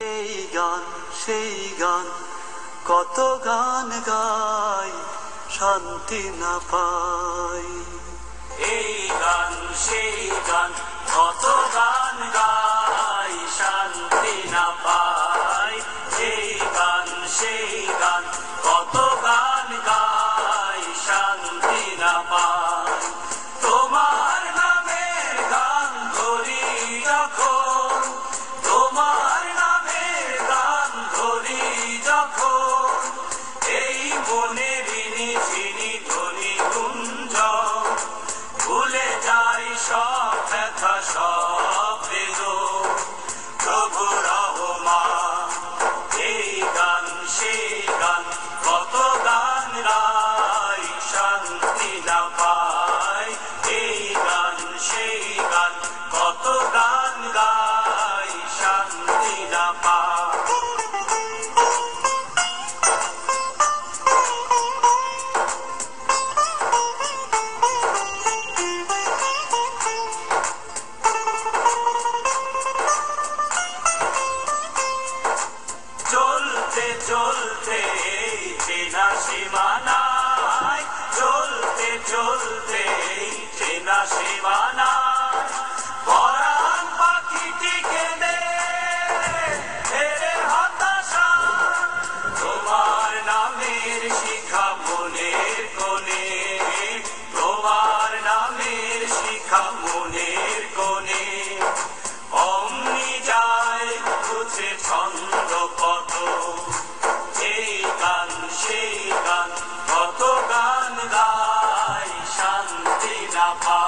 সেই গান সেই গান, কত গান গাই, শান্তি না পাই। এই গান, সেই গান, কত গান ঝিরি ভুলে যাই সব ব্যথা, সব বেদন প্রভু রহমা, এই গান সে গান, কত গান, রাই শান্তি লাভ Shaka.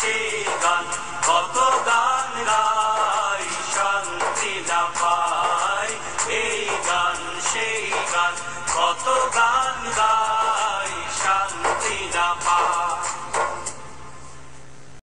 gone.